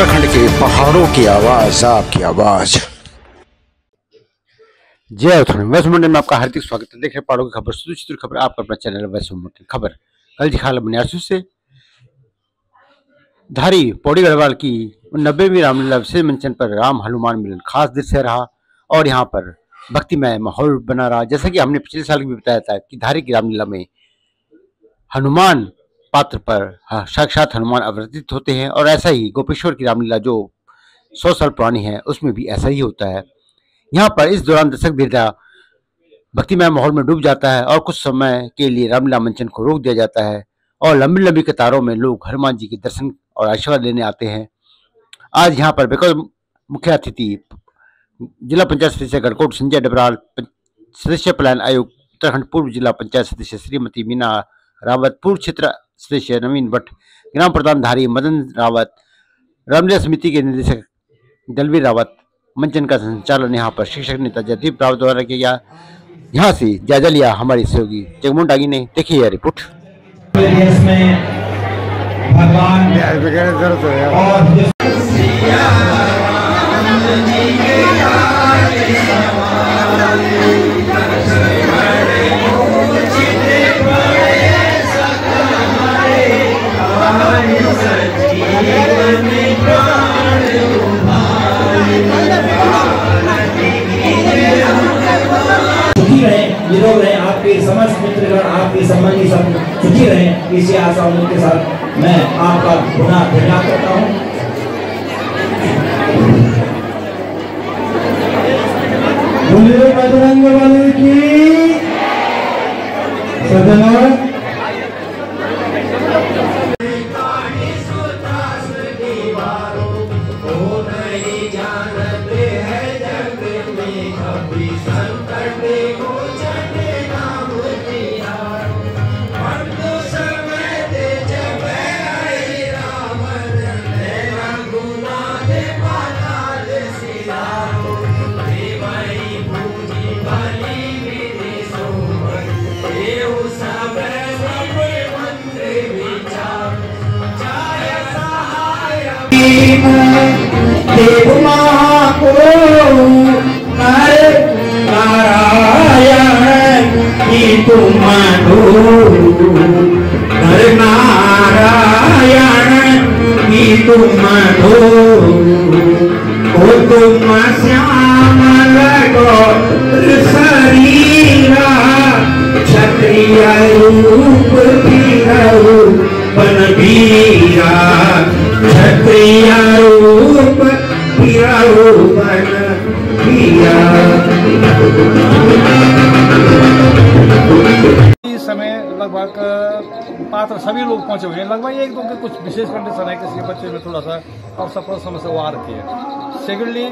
उत्तराखंड के पहाड़ों की आवाज़, आपकी आवाज़। जय उत्तराखंड। वैश्व मंडल में आपका हार्दिक स्वागत। है देख रहे पहाड़ों की खबर सुचित्र खबर आपका अपना चैनल वैश्व मंडल खबर। कल दिखा बनियासु से। धारी, पौड़ी गढ़वाल की नब्बेवीं रामलीला विशेष मंचन पर राम हनुमान मिलन खास दृश्य रहा और यहाँ पर भक्तिमय माहौल बना रहा। जैसा कि हमने पिछले साल भी बताया था कि धारी की रामलीला में हनुमान पात्र पर हाँ, साक्षात हनुमान अवतरित होते हैं और ऐसा ही गोपेश्वर की रामलीला जो सौ साल पुरानी है उसमें भी ऐसा ही होता है। यहाँ पर इस दौरान दर्शक बिरदा भक्तिमय माहौल में डूब जाता है और कुछ समय के लिए रामलीला मंचन को रोक दिया जाता है और लंबी लंबी कतारों में लोग हनुमान जी के दर्शन और आशीर्वाद लेने आते हैं। आज यहाँ पर बेकर मुख्य अतिथि जिला पंचायत सदस्य गढ़कोट संजय डबराल सदस्य पलायन आयुक्त उत्तराखंड पूर्व जिला पंचायत सदस्य श्रीमती मीना रावत पूर्व क्षेत्र सदस्य नवीन भट्ट, ग्राम प्रधान धारी मदन रावत रामलीला समिति के निदेशक दलवीर रावत, मंचन का संचालन यहाँ पर शिक्षक नेता जयदीप रावत द्वारा किया गया। यहाँ से जायजा लिया हमारी सहयोगी जगमोहन डागी ने देखी यह रिपोर्ट। भगवान इसी आशा के साथ मैं आपका गुना धन्यवाद करता हूँ। बजरंग बली की सदना देव को नर नारायण की तुम नर नारायण की तुम ओ तुम श्याम लगो शरीरा क्षत्रिय रूप धीरऊ लगभग पात्र सभी लोग पहुँचे हुए हैं। लगभग एक दो के कुछ विशेष कंडीशन है किसी बच्चे में थोड़ा सा और सफल समस्या वो आ रखी है। सेकेंडली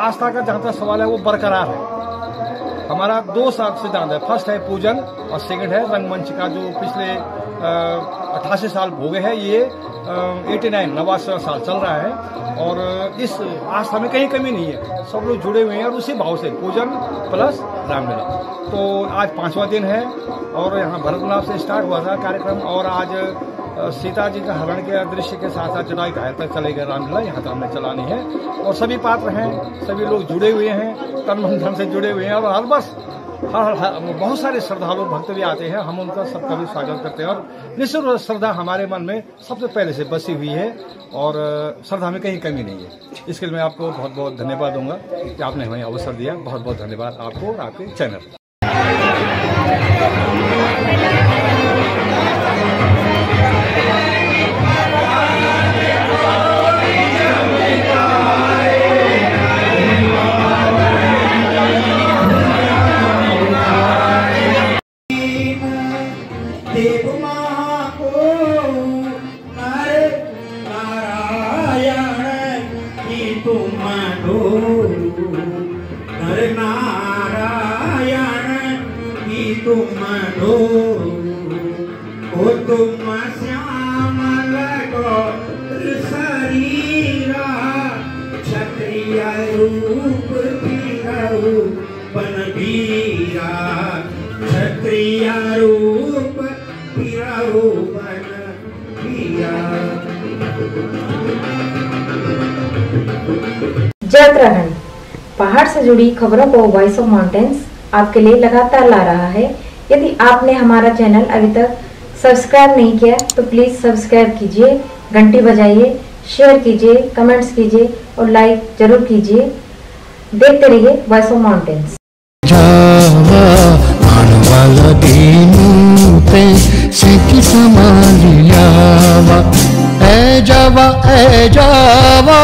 आस्था का जहाँ तक सवाल है, वो बरकरार है। हमारा दो साल सिद्धांत है। फ़र्स्ट है पूजन और सेकंड है रंगमंच का जो पिछले अट्ठासी साल हो गए हैं ये एटी नाइन नवासी साल चल रहा है। और इस आस्था में कहीं कमी नहीं है। सब लोग जुड़े हुए हैं और उसी भाव से, पूजन प्लस रामलीला तो आज पांचवा दिन है और यहाँ भरतनाथ से स्टार्ट हुआ था कार्यक्रम और आज सीता जी का हरण के दृश्य के साथ साथ चढ़ाई घायल तक चले गए रामलीला यहाँ तक हमने चलानी है। और सभी पात्र हैं, सभी लोग जुड़े हुए हैं, तन मन धन से जुड़े हुए हैं। और हर वर्ष हर हर हर बहुत सारे श्रद्धालु भक्त भी आते हैं। हम उनका सबका भी स्वागत करते हैं और निश्चित श्रद्धा हमारे मन में सबसे पहले से बसी हुई है और श्रद्धा में कहीं कमी नहीं है। इसके लिए मैं आपको बहुत बहुत धन्यवाद दूँगा कि आपने हमें अवसर दिया। बहुत बहुत धन्यवाद आपको और आपके चैनल। तुम ओ तुम शरीरा क्षत्रिय रूप बनबीरा क्षत्रिय रूप बनबीरा पहाड़ से जुड़ी खबरों को वॉइस ऑफ़ माउंटेन्स आपके लिए लगातार ला रहा है। यदि आपने हमारा चैनल अभी तक सब्सक्राइब नहीं किया तो प्लीज़ सब्सक्राइब कीजिए, घंटी बजाइए, शेयर कीजिए, कमेंट्स कीजिए और लाइक ज़रूर कीजिए। देखते रहिए वॉइस ऑफ़ माउंटेन्स जावा, ए जावा।